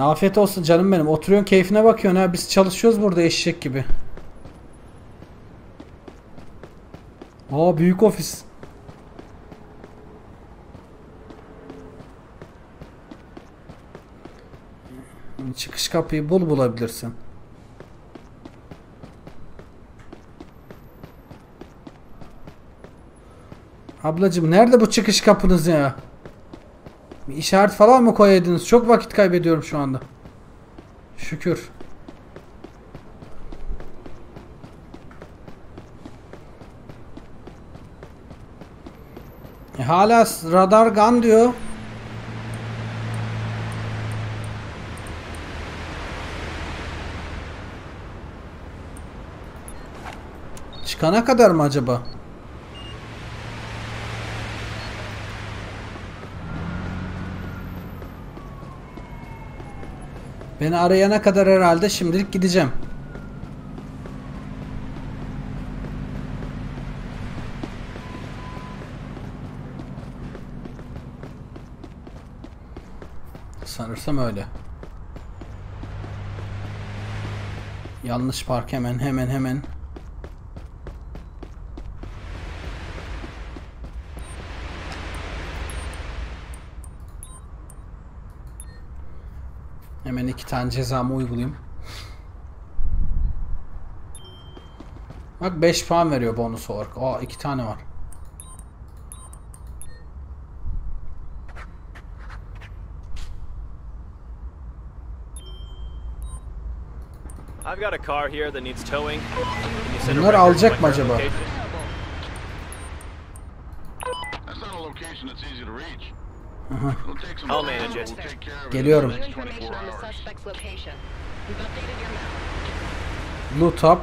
Afiyet olsun canım benim. Oturuyorsun keyfine bakıyorsun ha. Biz çalışıyoruz burada eşek gibi. Aa büyük ofis. Çıkış kapıyı bul bulabilirsin. Ablacım nerede bu çıkış kapınız ya? Bir işaret falan mı koyaydınız? Çok vakit kaybediyorum şu anda. Şükür. E, hala radar gun diyor. Çıkana kadar mı acaba? Beni arayana kadar herhalde şimdilik gideceğim. Sanırsam öyle. Yanlış park hemen hemen hemen. Hemen iki tane cezamı uygulayayım. Bak 5 puan veriyor bonus olarak. Aa iki tane var. I've got a car your map. Blue top.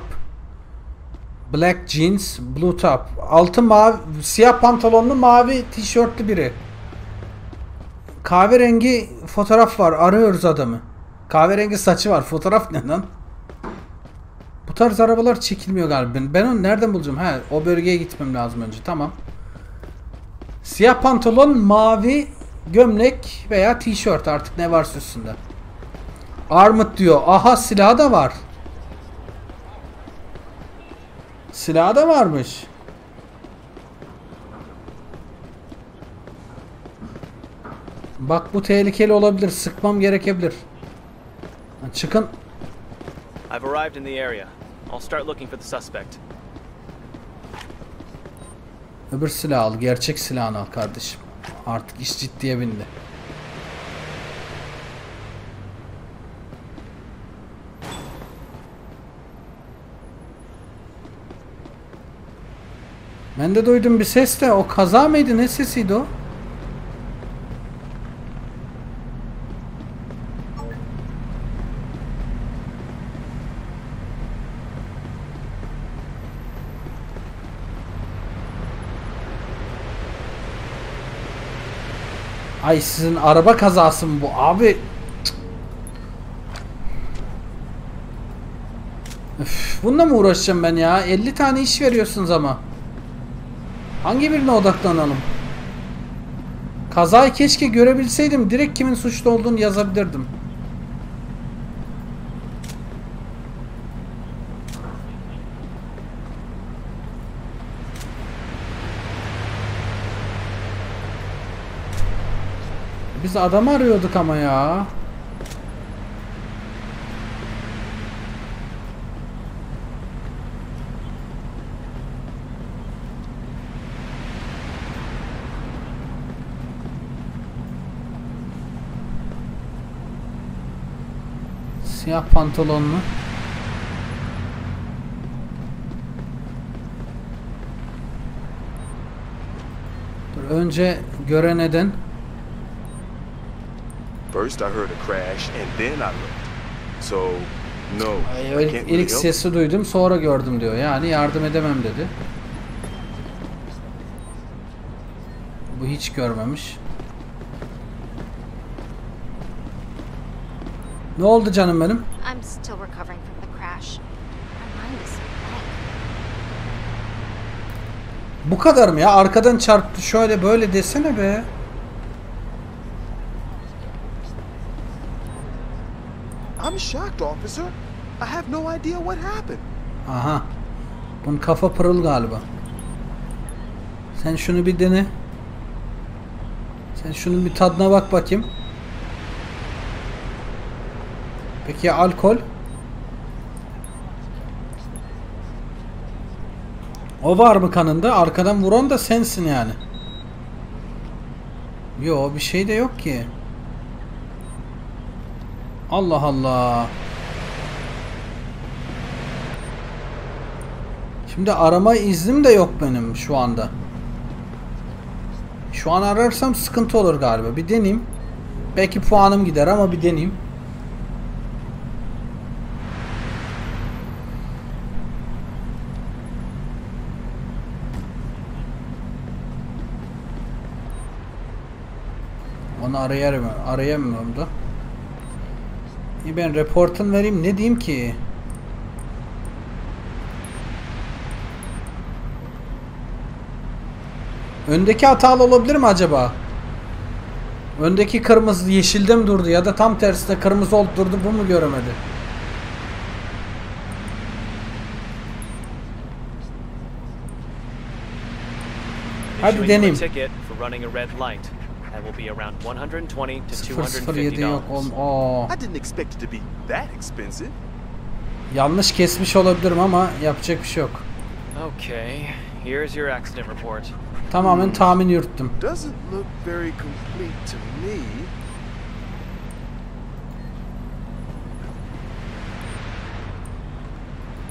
Black jeans, blue top. Altı mavi, siyah pantolonlu mavi tişörtlü biri. Kahverengi fotoğraf var. Arıyoruz adamı. Kahverengi saçı var. Fotoğraf ne lan? Bu tarz arabalar çekilmiyor galiba. Ben onu nereden bulacağım? He, o bölgeye gitmem lazım önce. Tamam. Siyah pantolon, mavi gömlek veya tişört artık ne varsa üstünde. Armut diyor. Aha silahı da var. Silahı da varmış. Bak bu tehlikeli olabilir. Sıkmam gerekebilir. Çıkın. I've arrived in the area. I'll start looking for the suspect. Öbür silah al. Gerçek silahını al kardeşim. Artık iş ciddiye bindi. Ben de duydum bir ses de o kaza mıydı ne sesiydi o? Ay sizin araba kazası mı bu abi? Üf, bununla mı uğraşacağım ben ya? 50 tane iş veriyorsunuz ama. Hangi birine odaklanalım? Kazayı keşke görebilseydim. Direkt kimin suçlu olduğunu yazabilirdim. Biz adam arıyorduk ama ya. Siyah pantolonlu. Dur, önce gören eden. First, I heard a crash, and then I looked. So, no, Ay, I ilk, sesi duydum sonra gördüm diyor. Yani yardım edemem dedi. Bu hiç görmemiş. Ne oldu canım benim? I'm still recovering from the crash. My mind is blank. Bu kadar mı ya? Arkadan çarptı şöyle böyle desene be. I'm shocked, officer. I have no idea what happened. Aha. Bunun kafa pırıl galiba. Sen şunu bir dene. Sen şunun bir tadına bak bakayım. Peki alkol? O var mı kanında? Arkadan vuran da sensin yani. Yo bir şey de yok ki. Allah Allah. Şimdi arama iznim de yok benim şu anda. Şu an ararsam sıkıntı olur galiba. Bir deneyeyim. Belki puanım gider ama bir deneyeyim. Onu arayarım, arayamıyorum da. İyi ben reportun vereyim. Ne diyeyim ki? Öndeki hatalı olabilir mi acaba? Öndeki kırmızı yeşilde mi durdu ya da tam tersine kırmızı oldu durdu bu mu göremedi? Hadi deneyim. Ticket for running a red light. That will be around 120 to 007 yok $250. oğlum. Aa, I didn't expect it to be that expensive. yanlış kesmiş olabilirim ama yapacak bir şey yok. Okay, here's your accident report. Tamamen tahmin yürüttüm. Doesn't look very complete to me.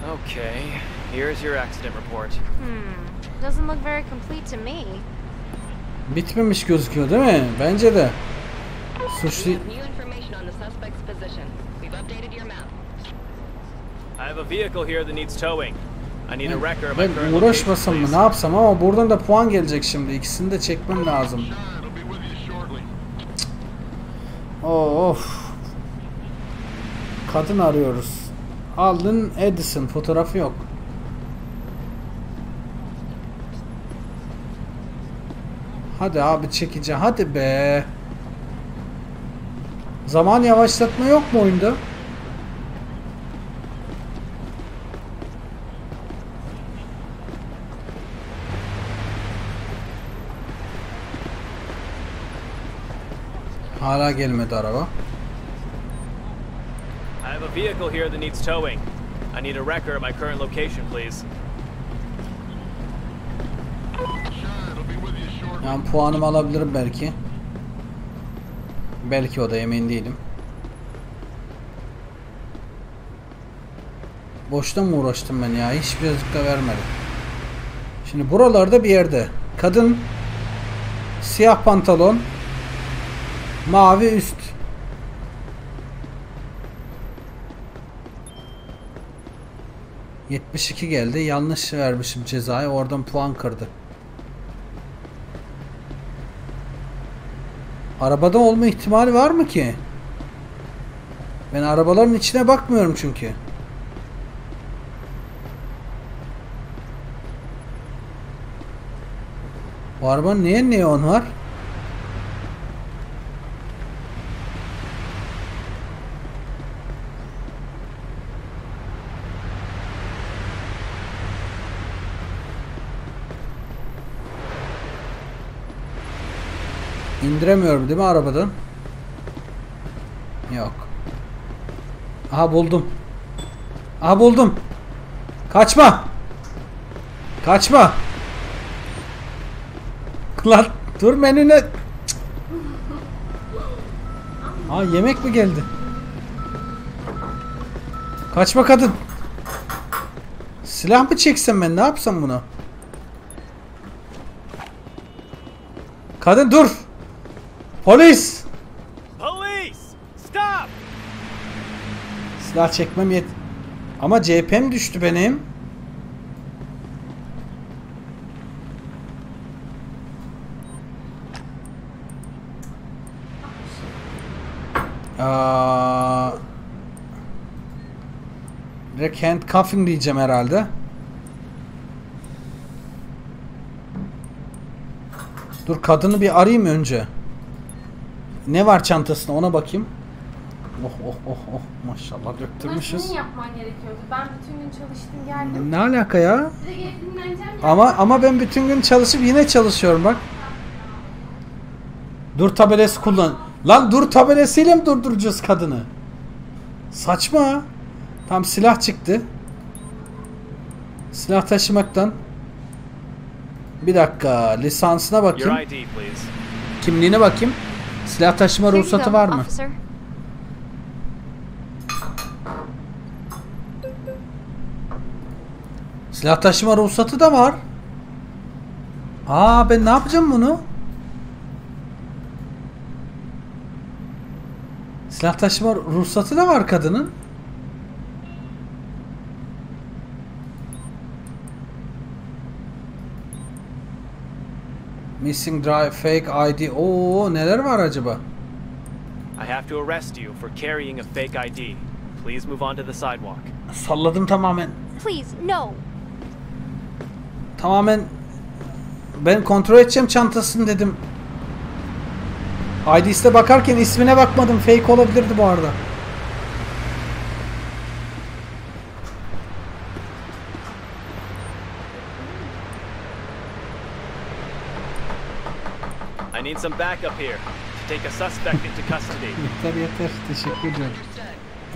Okay, here's your accident report. Hmm. Doesn't look very complete to me. Bitmemiş gözüküyor değil mi? Bence de. Suçlu... Ben uğraşmasam mı ne yapsam ama buradan da puan gelecek şimdi. İkisini de çekmem lazım. Shortly. Of. Kadın arıyoruz. Aldın Edison fotoğrafı yok. Hadi abi çekici hadi be. Zaman yavaşlatma yok mu oyunda? Hala gelmedi araba. I have a vehicle here that needs towing. I need a wrecker at my current location, please. Sure, it'll be with you shortly. Yani puanımı alabilirim belki. Belki o da emin değilim. Boşta mı uğraştım ben ya? Hiçbir yazık da vermedim. Şimdi buralarda bir yerde. Kadın siyah pantolon mavi üst. ...72 geldi. Yanlış vermişim cezayı. Oradan puan kırdı. Arabada olma ihtimali var mı ki? Ben arabaların içine bakmıyorum çünkü. Bu arabanın niye neon var? İndiremiyorum değil mi arabadan? Yok. Aha buldum. Aha buldum. Kaçma. Kaçma. Lan dur menüne. Aa yemek mi geldi? Kaçma kadın. Silah mı çeksem ben ne yapsam bunu? Kadın dur. Polis. Police! Stop! Silah çekmem yet. Ama CHP'm düştü benim. Aa, direkt handcuffing diyeceğim herhalde. Dur kadını bir arayayım önce. Ne var çantasında ona bakayım. Oh oh oh oh maşallah döktürmüşüz. senin yapman gerekiyordu. Ben bütün gün çalıştım geldim. Ne alaka ya? De gelip dinleneceğim ya. Ama ama ben bütün gün çalışıp yine çalışıyorum bak. Dur tabelası kullan. Lan dur tabelasıyla mı durduracağız kadını? Saçma. Tam silah çıktı. Silah taşımaktan. Bir dakika lisansına bakayım. Kimliğine bakayım. Silah taşıma ruhsatı var mı? Silah taşıma ruhsatı da var. Aa ben ne yapacağım bunu? Silah taşıma ruhsatı da var kadının. Missing drive, fake ID. Oo neler var acaba? I have to arrest you for carrying a fake ID. Please move on to the sidewalk. Salladım tamamen. Please, no. Tamamen ben kontrol edeceğim çantasını dedim. ID'sine bakarken ismine bakmadım. Fake olabilirdi bu arada. Some backup here to take a suspect into custody. Yeter yeter. Teşekkür ederim.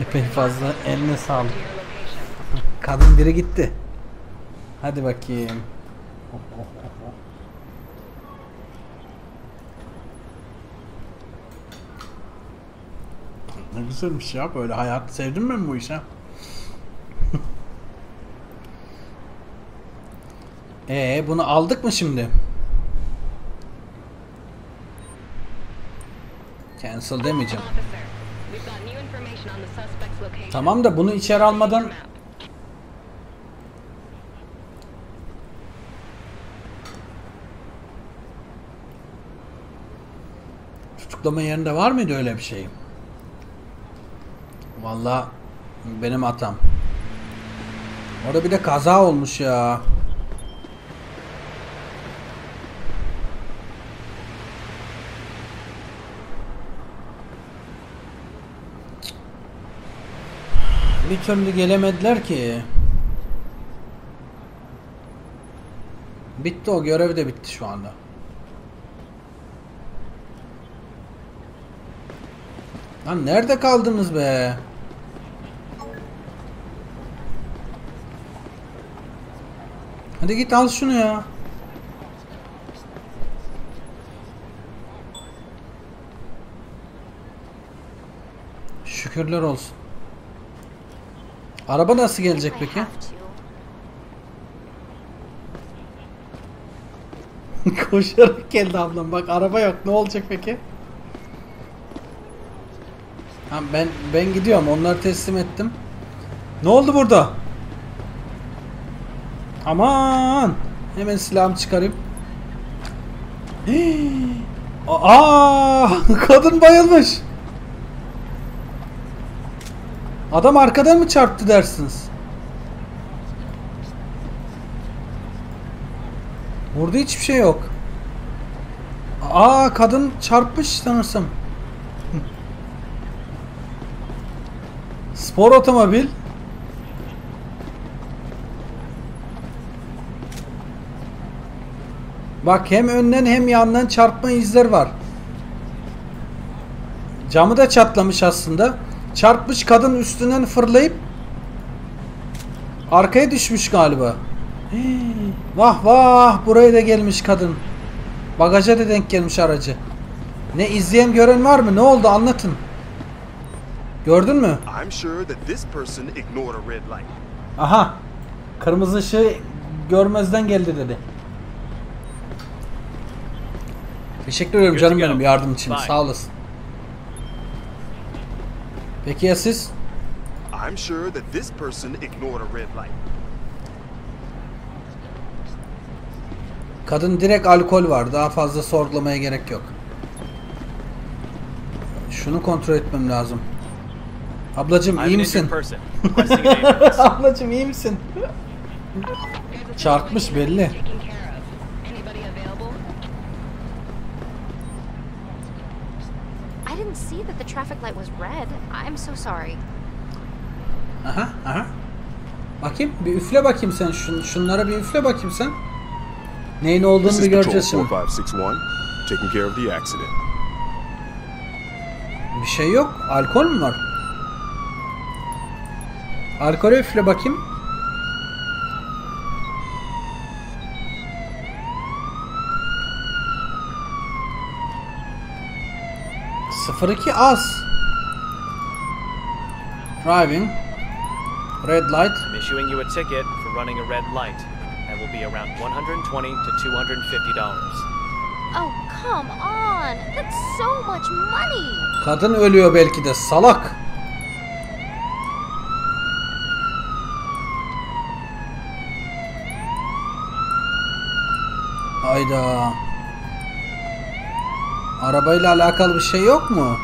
Epey fazla. Eline sağlık. Kadın biri gitti. Hadi bakayım. Ne güzelmiş ya böyle hayat. Sevdin mi bu işe? Ee bunu aldık mı şimdi? Cancel demeyeceğim. Officer, we've got new information on the suspect's location. Tamam da bunu içeri almadan. Tutuklama yerinde var mıydı öyle bir şey? Vallahi benim hatam. Orada bir de kaza olmuş ya. Bir türlü gelemediler ki. Bitti o görev de bitti şu anda. Lan nerede kaldınız be? Hadi git al şunu ya. Şükürler olsun. Araba nasıl gelecek peki? Koşarak geldi ablam. Bak araba yok. Ne olacak peki? Ha, ben ben gidiyorum. Onları teslim ettim. Ne oldu burada? Aman! Hemen silahımı çıkarayım. Hii! Kadın bayılmış. Adam arkadan mı çarptı dersiniz? Burada hiçbir şey yok. Aa kadın çarpmış sanırsam. Spor otomobil. Bak hem önden hem yandan çarpma izler var. Camı da çatlamış aslında. Çarpmış kadın üstünden fırlayıp arkaya düşmüş galiba. Hii, Vah vah buraya da gelmiş kadın. Bagaja da denk gelmiş aracı. Ne izleyen gören var mı? Ne oldu anlatın. Gördün mü? Aha. Kırmızı ışığı görmezden geldi dedi. Teşekkür ederim canım benim yardım için. Sağ olasın. Peki ya siz? I'm sure that this person ignored a red light. Kadın direkt alkol var. Daha fazla sorgulamaya gerek yok. Şunu kontrol etmem lazım. Ablacım iyi misin? Ablacım iyi misin? Çarpmış belli. taken care of. Anybody available? I I didn't see that the traffic light was red. I'm so sorry. Aha aha. Bakayım bir üfle bakayım sen şun, şunlara bir üfle bakayım sen. Neyin olduğunu bir göreceğiz şimdi. 4561, taking care of the accident. Bir şey yok. Alkol mü var? Alkole üfle bakayım. Sıfır iki az. Driving. Red light. I'm issuing you a ticket for running a red light. That will be around 120 to 250 dollars. Oh, come on. That's so much money. Kadın ölüyor belki de salak. Hayda. Arabayla alakalı bir şey yok mu?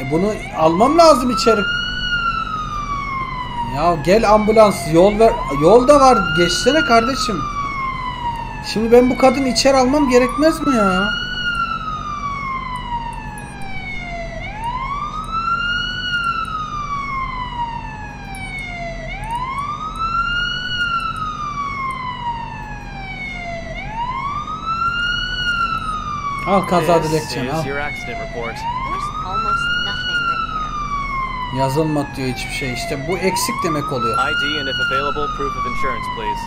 E bunu almam lazım içeri. Ya gel ambulans yol ver yol da var geçsene kardeşim. Şimdi ben bu kadını içeri almam gerekmez mi ya? Al kaza This dilekçeni al. is your accident report. There's almost nothing written here. Yazılmadı diyor hiçbir şey. İşte bu eksik demek oluyor. ID and if available, proof of insurance, please.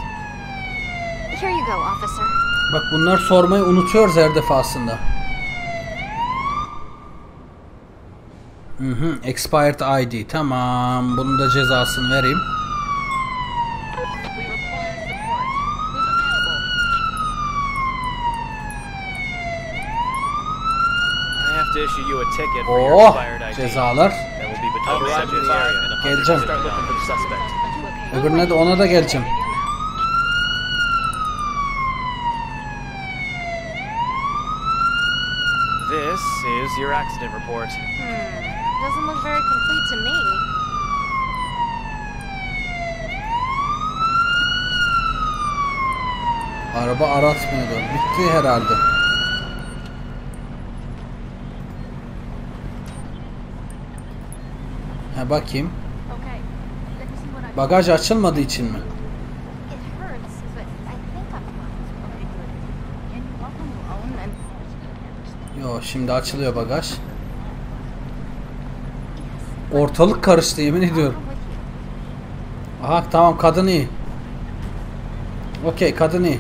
Here you go, officer. Bak bunlar sormayı unutuyoruz her defasında. Hı hı, expired ID. Tamam. Bunun da cezasını vereyim. To issue you a ticket for your Oh, expired ID. cezalar. That will be between 75 and Geleceğim. 100. Start looking for the suspect. Öbürüne de ona da geleceğim. This is your accident report. Hmm. Doesn't look very complete to me. Araba aratmıyordu. Bitti herhalde. Ha bakayım. Okay. Let me see what I Bagaj açılmadığı için mi? Yo şimdi açılıyor bagaj. Ortalık karıştı yemin ediyorum. Aha tamam kadın iyi. Okey kadın iyi.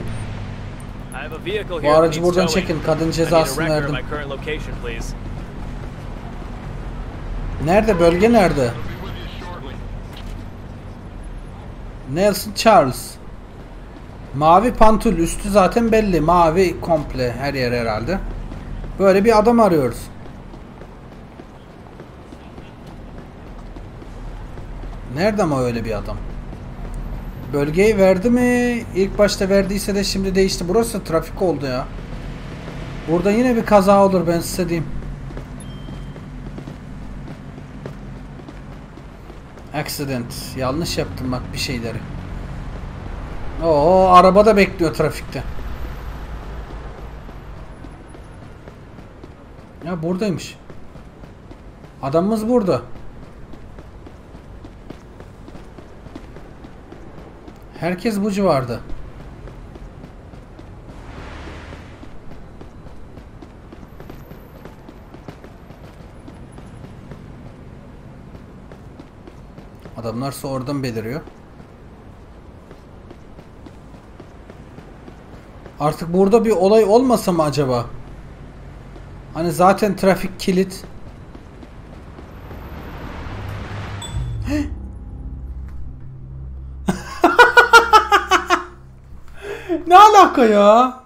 Bu aracı buradan çekin. Kadın cezasını verdim. Nerede? Bölge nerede? Nelson Charles. Mavi pantul. Üstü zaten belli. Mavi komple. Her yer herhalde. Böyle bir adam arıyoruz. Nerede ama öyle bir adam? Bölgeyi verdi mi? İlk başta verdiyse de şimdi değişti. Burası trafik oldu ya. Burada yine bir kaza olur ben size diyeyim. Accident. Yanlış yaptım bak bir şeyleri. Oo araba da bekliyor trafikte. Ya buradaymış. Adamımız burada. Herkes bu civarda. Adamlarsa oradan beliriyor. Artık burada bir olay olmasa mı acaba? Hani zaten trafik kilit. Ne alaka ya?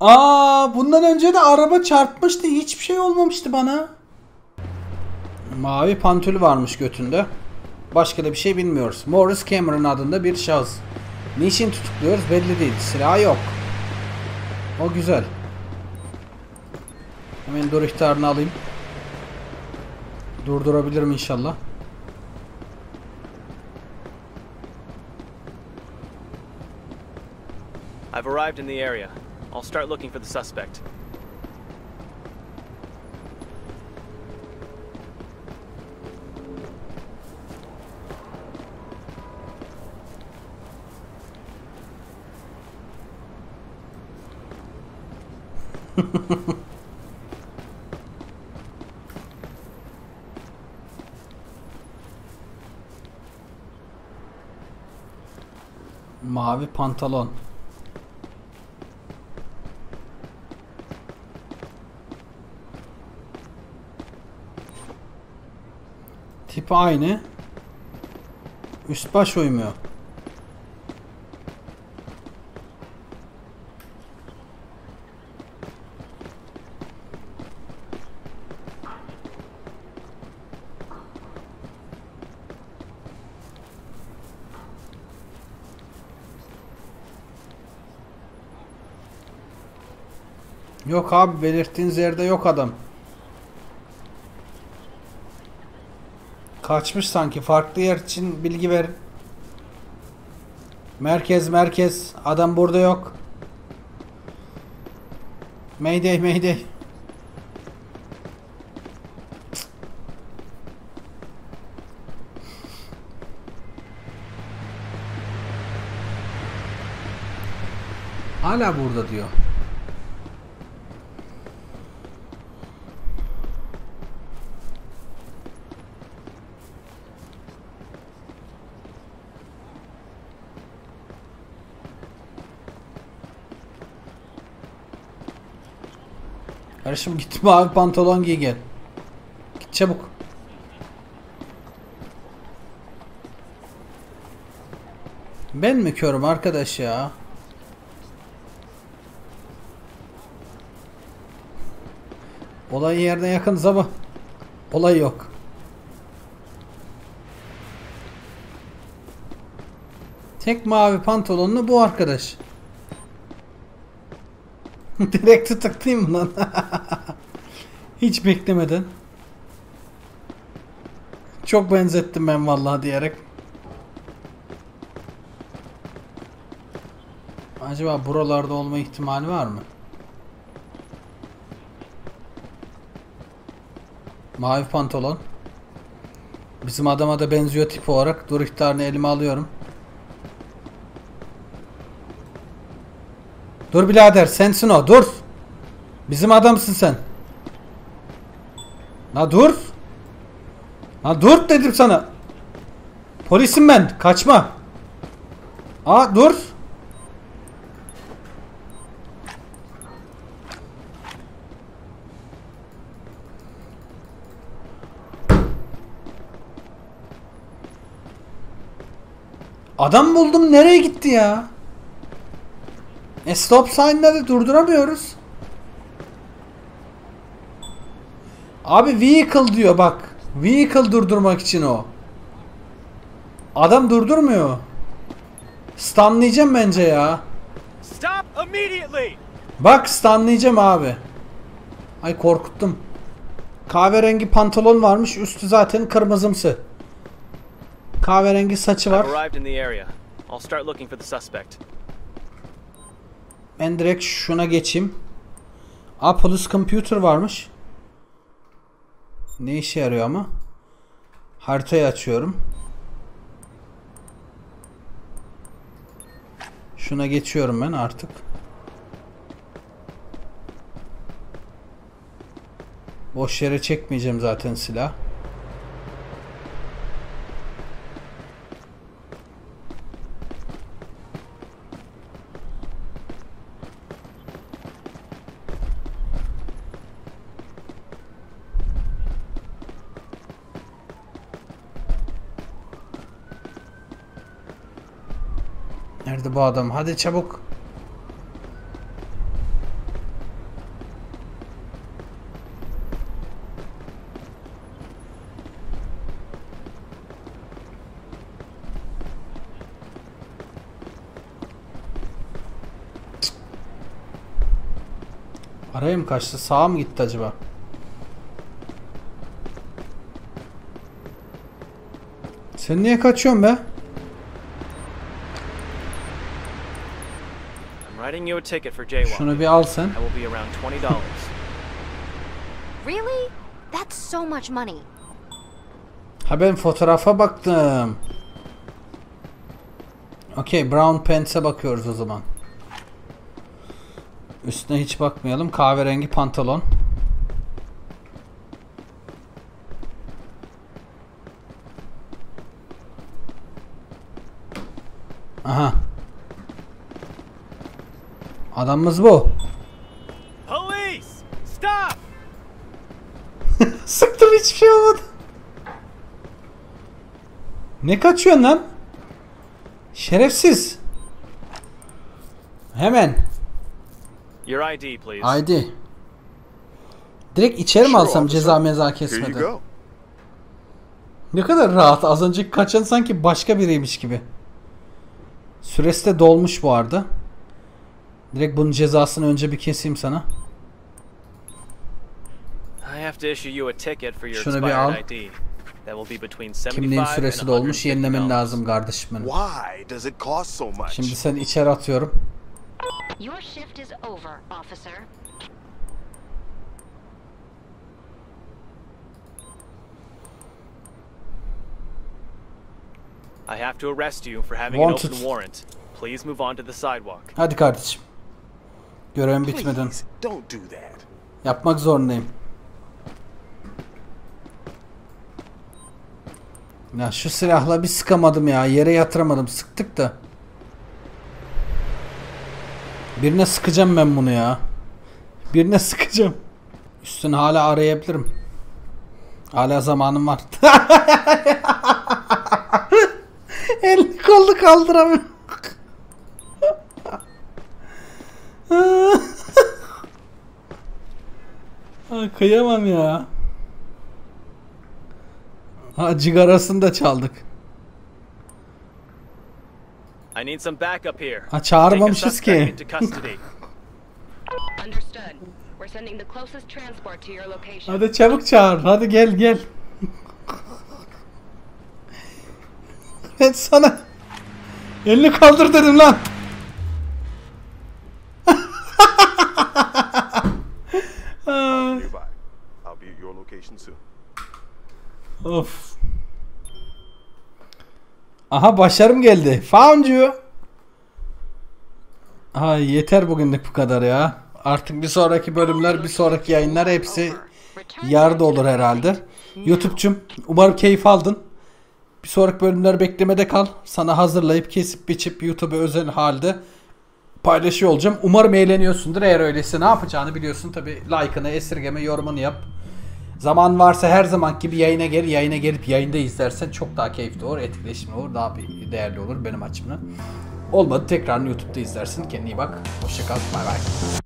Aa, bundan önce de araba çarpmıştı. Hiçbir şey olmamıştı bana. Mavi pantolü varmış götünde. Başka da bir şey bilmiyoruz. Morris Cameron adında bir şahıs. Niçin tutukluyoruz belli değil. Silahı yok. O güzel. Hemen dur ihtarını alayım. Durdurabilirim inşallah. I've arrived in the area. I'll start looking for the suspect. Mavi pantolon. Tipi aynı. Üst baş uymuyor. Yok abi belirttiğiniz yerde yok adam. Kaçmış sanki. Farklı yer için bilgi ver. Merkez merkez. Adam burada yok. Mayday mayday. Hala burada diyor. Kardeşim git mavi pantolon giy gel. Git çabuk. Ben mi körüm arkadaş ya? Olay yerine yakınız ama olay yok. Tek mavi pantolonlu bu arkadaş. Direkt tutuklayayım mı lan? Hiç beklemeden. Çok benzettim ben vallahi diyerek. Acaba buralarda olma ihtimali var mı? Mavi pantolon. Bizim adama da benziyor tip olarak. Dur ihtarını elime alıyorum. Dur birader sensin o dur. Bizim adamsın sen. La dur. La dur dedim sana. Polisim ben kaçma. Aa dur. Adam buldum nereye gitti ya? E stop sign'da da durduramıyoruz. Abi vehicle diyor bak. Vehicle durdurmak için o. Adam durdurmuyor. Stunlayacağım bence ya. Stop immediately! Bak stunlayacağım abi. Ay korkuttum. Kahverengi pantolon varmış. Üstü zaten kırmızımsı. Kahverengi saçı var. Ben direkt şuna geçeyim. Apollos Computer varmış. Ne işe yarıyor ama? Haritayı açıyorum. Şuna geçiyorum ben artık. Boş yere çekmeyeceğim zaten silah. Nerede bu adam? Hadi çabuk. Araya mı kaçtı? Sağa mı gitti acaba? Sen niye kaçıyorsun be? I'm writing you a ticket for jaywalking. Şunu bir al sen. I will be around twenty dollars. Really? That's so much money. Ha ben fotoğrafa baktım. Okey brown pants'e bakıyoruz o zaman. Üstüne hiç bakmayalım. Kahverengi pantolon. Aha. Adamımız bu. Police! Stop! Sıktım hiçbir şey olmadı. Ne kaçıyorsun lan? Şerefsiz. Hemen. Your ID, please. ID. Direkt içeri mi alsam ceza meza go. Ne kadar rahat. Az önce kaçan sanki başka biriymiş gibi. Süresi de dolmuş bu arada. Direkt bunun cezasını önce bir keseyim sana. I have to issue you a ticket for your Şunu bir al. expired ID. That will be between 75 Kimliğin süresi dolmuş. Yenilemen $150. lazım kardeşim benim. Why does it cost so much? Şimdi seni içeri atıyorum. Your shift is over, officer. I have to arrest you for having Wanted. an open warrant. Please move on to the sidewalk. Hadi kardeşim. Görevim bitmeden. Yapmak zorundayım. Ya şu silahla bir sıkamadım ya. Yere yatıramadım. Sıktık da. Birine sıkacağım ben bunu ya. Birine sıkacağım. Üstünü hala arayabilirim. Hala zamanım var. Elini kolunu kaldıramıyorum. Ay, kıyamam ya. Ha cigarasını da çaldık. I need some backup here. Ha çağırmamışız ki. into custody. Understood. We're sending the closest transport to your location. Hadi çabuk çağır. Hadi gel gel. Ben sana elini kaldır dedim lan. Ay, Nearby. I'll be at your location soon. of. Aha başarım geldi. Found you. Ay yeter bugünlük bu kadar ya. Artık bir sonraki bölümler, bir sonraki yayınlar hepsi yarıda olur herhalde. YouTube'cum umarım keyif aldın. Bir sonraki bölümler beklemede kal. Sana hazırlayıp kesip biçip YouTube'a özel halde paylaşıyor olacağım. Umarım eğleniyorsundur. Eğer öyleyse ne yapacağını biliyorsun. Tabi like'ını esirgeme yorumunu yap. Zaman varsa her zaman gibi yayına gel. Yayına gelip yayında izlersen çok daha keyifli olur. Etkileşimli olur. Daha bir değerli olur benim açımdan. Olmadı tekrar YouTube'da izlersin. Kendine iyi bak. Hoşçakal. Bay bay.